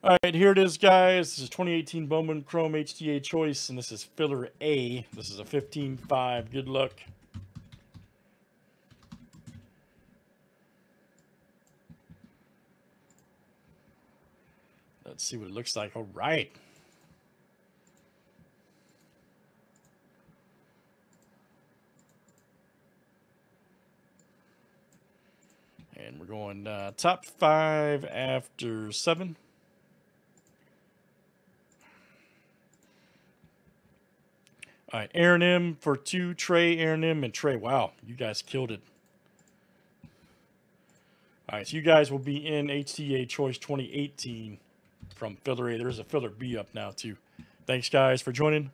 All right, here it is, guys. This is 2018 Bowman Chrome HTA Choice, and this is filler A. This is a 15.5. Good luck. Let's see what it looks like. All right. And we're going uh, top five after seven. All right, Aaron M for two, Trey, Aaron M, and Trey. Wow, you guys killed it. All right, so you guys will be in HTA Choice 2018 from filler A. There's a filler B up now, too. Thanks, guys, for joining.